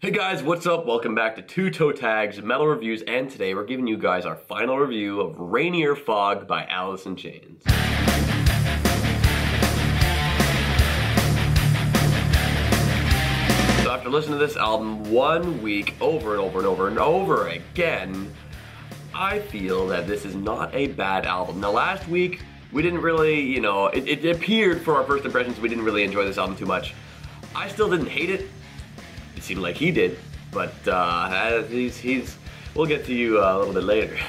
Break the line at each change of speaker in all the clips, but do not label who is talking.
Hey guys, what's up? Welcome back to Two Toe Tags Metal Reviews, and today we're giving you guys our final review of Rainier Fog by Alice in Chains. So after listening to this album one week over and over and over and over again, I feel that this is not a bad album. Now last week, we didn't really, you know, it, it appeared for our first impressions we didn't really enjoy this album too much. I still didn't hate it. It seemed like he did, but uh, he's, he's, we'll get to you uh, a little bit later.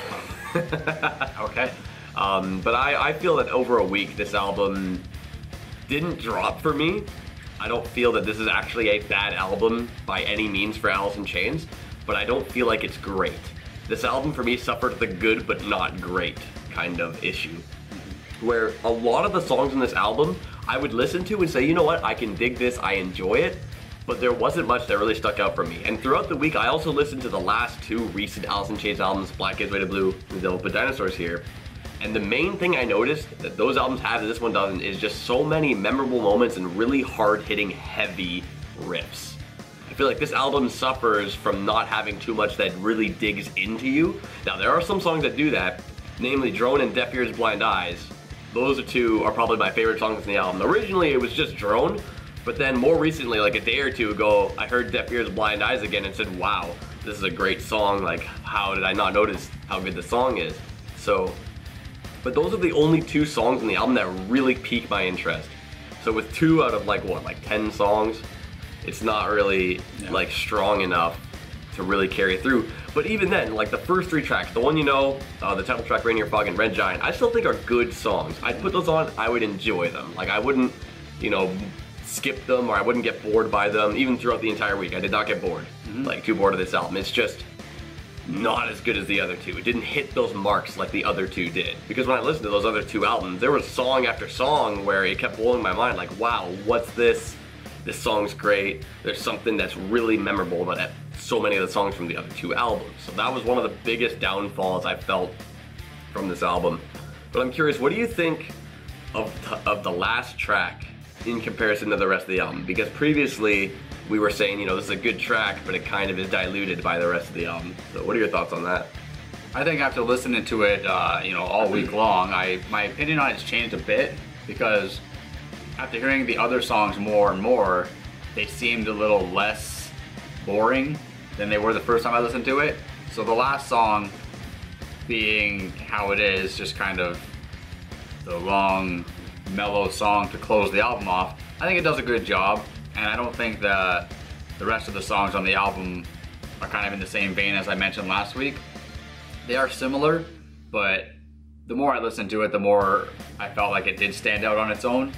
Okay.
Um, but I, I feel that over a week, this album didn't drop for me. I don't feel that this is actually a bad album by any means for Alice in Chains, but I don't feel like it's great. This album for me suffered the good but not great kind of issue. Where a lot of the songs in this album I would listen to and say, you know what, I can dig this, I enjoy it, but there wasn't much that really stuck out for me. And throughout the week, I also listened to the last two recent in Chains albums, Black Gives Way to Blue and Devil Put Dinosaurs Here. And the main thing I noticed that those albums have that this one doesn't is just so many memorable moments and really hard hitting, heavy riffs. I feel like this album suffers from not having too much that really digs into you. Now, there are some songs that do that, namely Drone and Deaf Ears Blind Eyes. Those two are probably my favorite songs in the album. Originally, it was just Drone, but then more recently, like a day or two ago, I heard Deaf Ears Blind Eyes again and said, wow, this is a great song. Like, how did I not notice how good the song is? So, but those are the only two songs in the album that really pique my interest. So with two out of like what, like 10 songs, it's not really like strong enough to really carry through. But even then, like the first three tracks, the one you know, uh, the title track Rainier Fog and Red Giant, I still think are good songs. I'd put those on, I would enjoy them. Like I wouldn't, you know, skip them or I wouldn't get bored by them even throughout the entire week. I did not get bored, mm-hmm. like too bored of this album. It's just not as good as the other two. It didn't hit those marks like the other two did. Because when I listened to those other two albums, there was song after song where it kept blowing my mind like, wow, what's this? This song's great. There's something that's really memorable about it. so many of the songs from the other two albums. So that was one of the biggest downfalls I felt from this album. But I'm curious, what do you think of, of the last track in comparison to the rest of the album? Because previously we were saying, you know, this is a good track, but it kind of is diluted by the rest of the album. So what are your thoughts on that?
I think after listening to it, uh, you know, all week long, I my opinion on it's changed a bit because after hearing the other songs more and more, they seemed a little less boring than they were the first time I listened to it. So the last song, being how it is, just kind of the long, mellow song to close the album off, I think it does a good job. And I don't think that the rest of the songs on the album are kind of in the same vein as I mentioned last week. They are similar, but the more I listened to it, the more I felt like it did stand out on its own,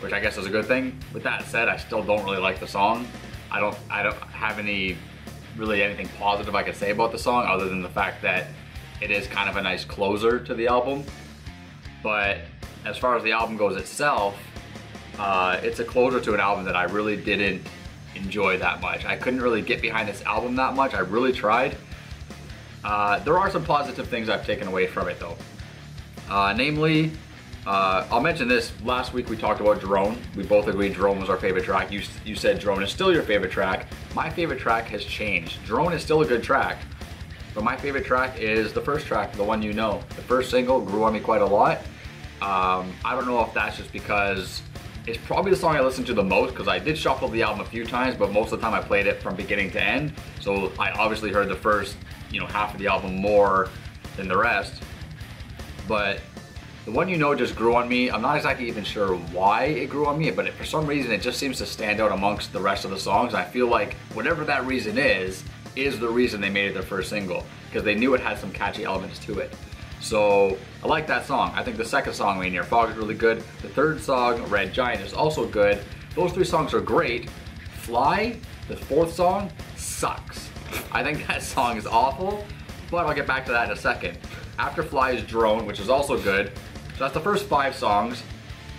which I guess is a good thing. With that said, I still don't really like the song. I don't I don't have any really anything positive I could say about the song other than the fact that it is kind of a nice closer to the album. But as far as the album goes itself, uh, it's a closer to an album that I really didn't enjoy that much. I couldn't really get behind this album that much. I really tried. Uh, there are some positive things I've taken away from it though. Uh, namely, uh, I'll mention this. Last week we talked about Drone. We both agreed Drone was our favorite track. You, you said Drone is still your favorite track. My favorite track has changed. Drone is still a good track, but my favorite track is the first track, the one you know. The first single grew on me quite a lot. Um, I don't know if that's just because it's probably the song I listened to the most because I did shuffle the album a few times, but most of the time I played it from beginning to end. So I obviously heard the first, you know, half of the album more than the rest. But the one you know just grew on me. I'm not exactly even sure why it grew on me, but it, for some reason it just seems to stand out amongst the rest of the songs. I feel like whatever that reason is, is the reason they made it their first single because they knew it had some catchy elements to it. So I like that song. I think the second song, Rainier Fog, is really good. The third song, Red Giant, is also good. Those three songs are great. Fly, the fourth song, sucks. I think that song is awful, but I'll get back to that in a second. After Fly is Drone, which is also good. So that's the first five songs.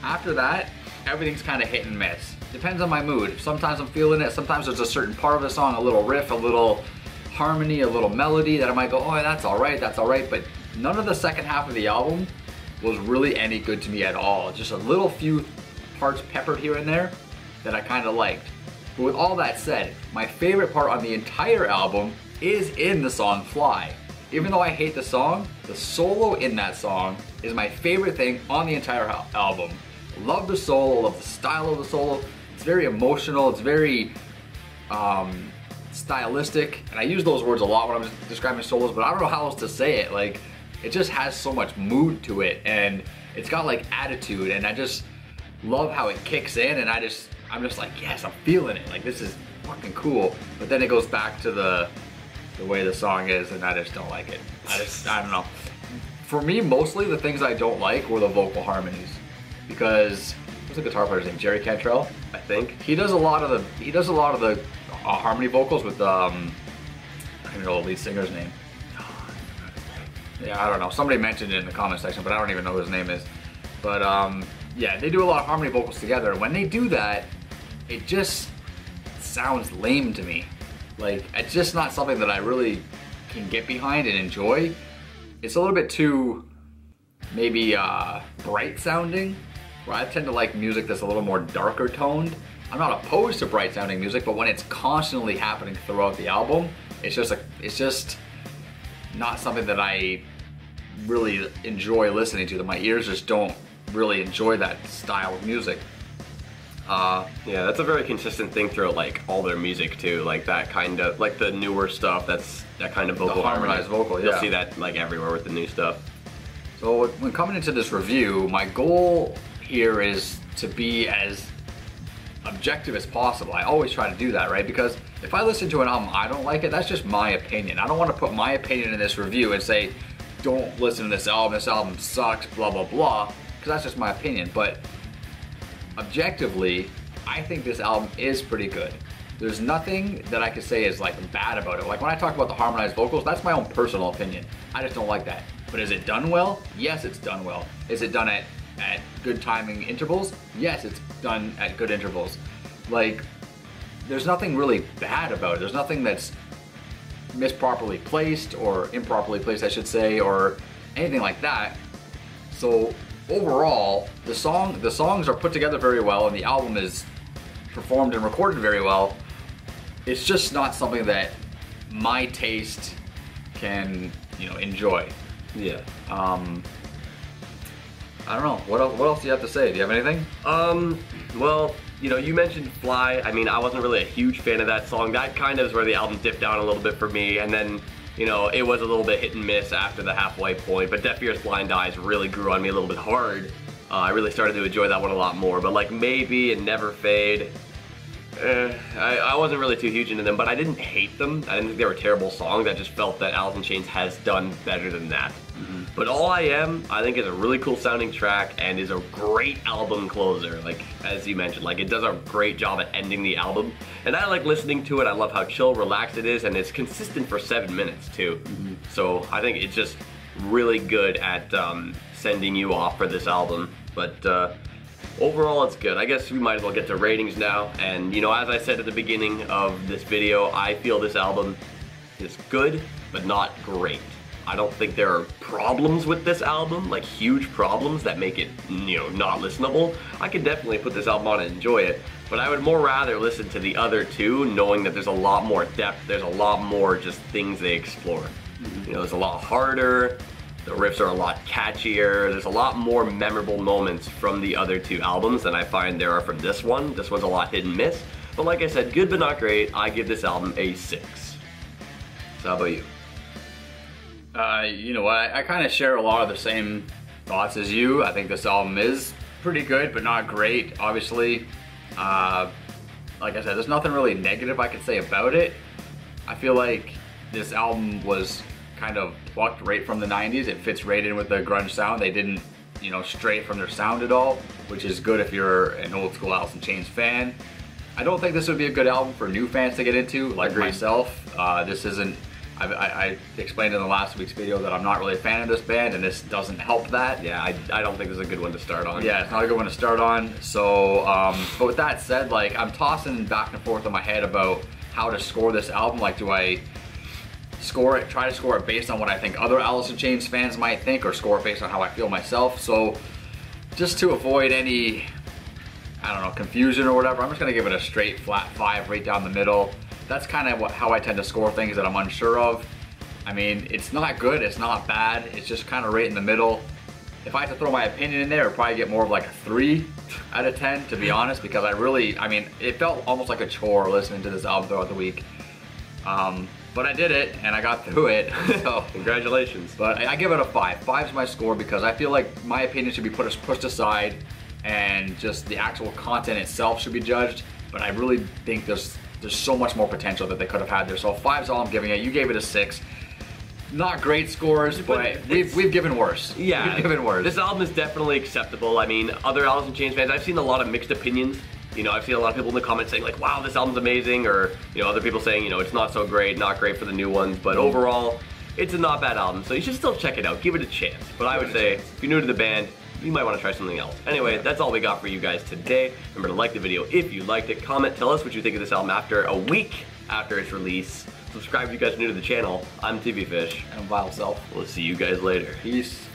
After that, everything's kind of hit and miss. Depends on my mood. Sometimes I'm feeling it. Sometimes there's a certain part of the song, a little riff, a little harmony, a little melody that I might go, oh, that's all right, that's all right. But none of the second half of the album was really any good to me at all. Just a little few parts peppered here and there that I kind of liked. But with all that said, my favorite part on the entire album is in the song Fly. Even though I hate the song, the solo in that song is my favorite thing on the entire album. Love the solo, love the style of the solo. It's very emotional, it's very um, stylistic, and I use those words a lot when I'm describing solos, but I don't know how else to say it. Like, it just has so much mood to it, and it's got like attitude, and I just love how it kicks in, and I just, I'm just like, yes, I'm feeling it. Like, this is fucking cool. But then it goes back to the, the way the song is, and I just don't like it. I just, I don't know. For me, mostly the things I don't like were the vocal harmonies, because what's the guitar player's name? Jerry Cantrell.
I think.
He does a lot of the he does a lot of the uh, harmony vocals with um I don't know the lead singer's name. Yeah, I don't know. Somebody mentioned it in the comment section, but I don't even know who his name is. But um yeah, they do a lot of harmony vocals together. When they do that, it just sounds lame to me. Like it's just not something that I really can get behind and enjoy. It's a little bit too maybe uh, bright sounding. Where I tend to like music that's a little more darker toned. I'm not opposed to bright sounding music, but when it's constantly happening throughout the album, it's just a, it's just not something that I really enjoy listening to. That my ears just don't really enjoy that style of music. Uh,
Yeah, that's a very consistent thing throughout like all their music too. Like that kind of like the newer stuff. That's that kind of vocal
harmonized
harmony.
vocal,
You'll see that like everywhere with the new stuff.
So when coming into this review, my goal here is to be as objective as possible. I always try to do that, right? Because if I listen to an album, I don't like it, that's just my opinion. I don't want to put my opinion in this review and say, don't listen to this album, this album sucks, blah, blah, blah, because that's just my opinion. But objectively, I think this album is pretty good. There's nothing that I could say is like bad about it. Like when I talk about the harmonized vocals, that's my own personal opinion. I just don't like that. But is it done well? Yes, it's done well. Is it done at, at good timing intervals? Yes, it's done at good intervals. Like, there's nothing really bad about it. There's nothing that's misproperly placed or improperly placed, I should say, or anything like that. So overall, the song the songs are put together very well, and the album is performed and recorded very well. It's just not something that my taste can you know enjoy.
Yeah.
Um, I don't know. What else, what else do you have to say? Do you have anything?
Um, well, you know, you mentioned Fly. I mean, I wasn't really a huge fan of that song. That kind of is where the album dipped down a little bit for me. And then, you know, it was a little bit hit and miss after the halfway point. But Deaf Ears Blind Eyes really grew on me a little bit hard. Uh, I really started to enjoy that one a lot more. But like Maybe and Never Fade, eh, I, I wasn't really too huge into them. But I didn't hate them. I didn't think they were terrible songs. I just felt that Alice in Chains has done better than that. But All I Am, I think is a really cool sounding track and is a great album closer. Like, as you mentioned, like it does a great job at ending the album. And I like listening to it. I love how chill, relaxed it is, and it's consistent for seven minutes too. So I think it's just really good at um, sending you off for this album. But uh, overall, it's good. I guess we might as well get to ratings now. And you know, as I said at the beginning of this video, I feel this album is good, but not great. I don't think there are problems with this album, like huge problems that make it, you know, not listenable. I could definitely put this album on and enjoy it, but I would more rather listen to the other two, knowing that there's a lot more depth, there's a lot more just things they explore. Mm-hmm. You know, it's a lot harder, the riffs are a lot catchier, there's a lot more memorable moments from the other two albums than I find there are from this one. This one's a lot hit and miss, but like I said, good but not great. I give this album a 6. So how about you?
Uh, you know what? I, I kind of share a lot of the same thoughts as you. I think this album is pretty good, but not great. Obviously, uh, like I said, there's nothing really negative I could say about it. I feel like this album was kind of plucked right from the 90s. It fits right in with the grunge sound. They didn't, you know, stray from their sound at all, which is good if you're an old school Alice in Chains fan. I don't think this would be a good album for new fans to get into, like
Agreed.
myself. Uh, this isn't. I, I, explained in the last week's video that I'm not really a fan of this band, and this doesn't help that.
Yeah, I, I don't think this is a good one to start on.
Yeah, it's not a good one to start on. So, um, but with that said, like I'm tossing back and forth in my head about how to score this album. Like, do I score it, try to score it based on what I think other Alice in Chains fans might think, or score it based on how I feel myself? So, just to avoid any I don't know, confusion or whatever, I'm just gonna give it a straight flat five right down the middle. That's kind of how I tend to score things that I'm unsure of. I mean, it's not good, it's not bad, it's just kind of right in the middle. If I had to throw my opinion in there, I'd probably get more of like a three out of 10, to be honest, because I really, I mean, it felt almost like a chore listening to this album throughout the week. Um, but I did it and I got through it. so
Congratulations.
but I, I give it a five. Five's my score because I feel like my opinion should be put pushed aside, and just the actual content itself should be judged. But I really think there's there's so much more potential that they could have had there. So five's all I'm giving it. You gave it a six. Not great scores,
But
but, we've we've given worse.
Yeah,
we've given worse.
This album is definitely acceptable. I mean, other Alice in Chains fans, I've seen a lot of mixed opinions. You know, I've seen a lot of people in the comments saying like, "Wow, this album's amazing," or you know, other people saying, you know, it's not so great, not great for the new ones, but overall, it's a not bad album. So you should still check it out, give it a chance. But I would
Give it a
say, if you're new to the band, you might want to try something else. Anyway, that's all we got for you guys today. Remember to like the video if you liked it. Comment, tell us what you think of this album after a week after its release. Subscribe if you guys are new to the channel. I'm TV Fish.
and vile self.
We'll see you guys later.
Peace.